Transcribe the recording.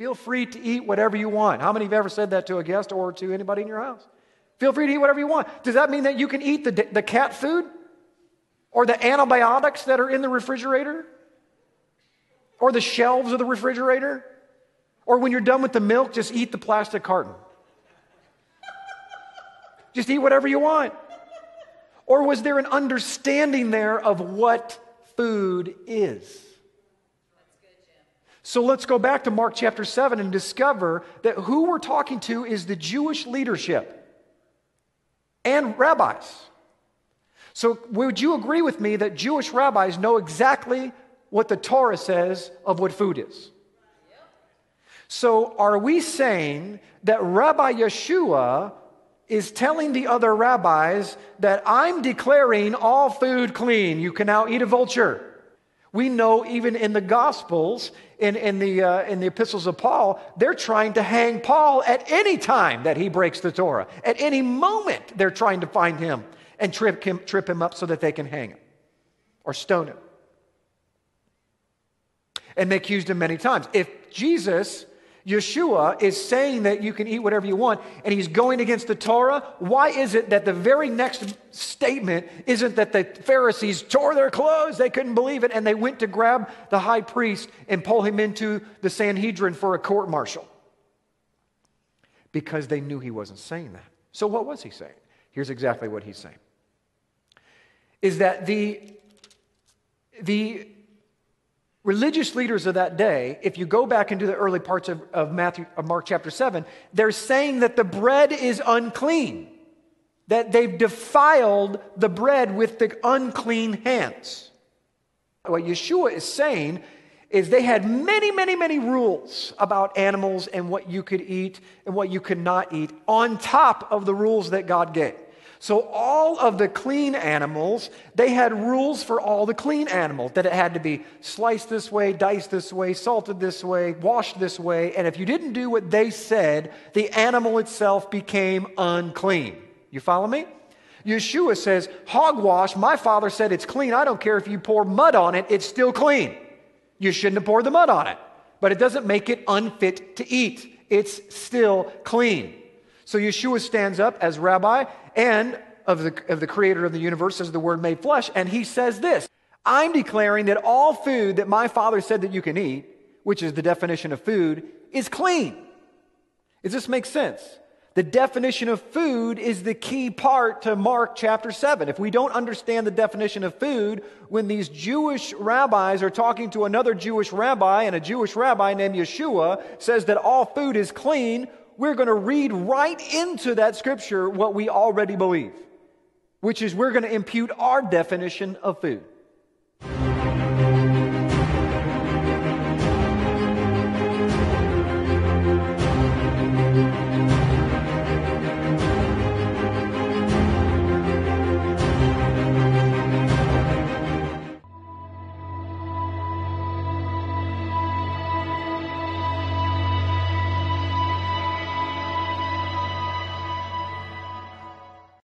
Feel free to eat whatever you want. How many have ever said that to a guest or to anybody in your house? Feel free to eat whatever you want. Does that mean that you can eat the, the cat food? Or the antibiotics that are in the refrigerator? Or the shelves of the refrigerator? Or when you're done with the milk, just eat the plastic carton. Just eat whatever you want. Or was there an understanding there of what food is? So let's go back to Mark chapter 7 and discover that who we're talking to is the Jewish leadership and rabbis. So, would you agree with me that Jewish rabbis know exactly what the Torah says of what food is? So, are we saying that Rabbi Yeshua is telling the other rabbis that I'm declaring all food clean? You can now eat a vulture. We know even in the Gospels, in, in, the, uh, in the epistles of Paul, they're trying to hang Paul at any time that he breaks the Torah. At any moment, they're trying to find him and trip him, trip him up so that they can hang him or stone him. And they accused him many times. If Jesus Yeshua is saying that you can eat whatever you want, and he's going against the Torah, why is it that the very next statement isn't that the Pharisees tore their clothes, they couldn't believe it, and they went to grab the high priest and pull him into the Sanhedrin for a court martial? Because they knew he wasn't saying that. So, what was he saying? Here's exactly what he's saying is that the, the religious leaders of that day, if you go back into the early parts of, of Matthew, of Mark chapter 7, they're saying that the bread is unclean, that they've defiled the bread with the unclean hands. What Yeshua is saying is they had many, many, many rules about animals and what you could eat and what you could not eat on top of the rules that God gave. So, all of the clean animals, they had rules for all the clean animals that it had to be sliced this way, diced this way, salted this way, washed this way. And if you didn't do what they said, the animal itself became unclean. You follow me? Yeshua says, Hogwash, my father said it's clean. I don't care if you pour mud on it, it's still clean. You shouldn't have poured the mud on it. But it doesn't make it unfit to eat, it's still clean. So Yeshua stands up as rabbi and of the, of the creator of the universe as the word made flesh, and he says this I'm declaring that all food that my father said that you can eat, which is the definition of food, is clean. Does this make sense? The definition of food is the key part to Mark chapter 7. If we don't understand the definition of food, when these Jewish rabbis are talking to another Jewish rabbi, and a Jewish rabbi named Yeshua says that all food is clean, we're going to read right into that scripture what we already believe, which is we're going to impute our definition of food.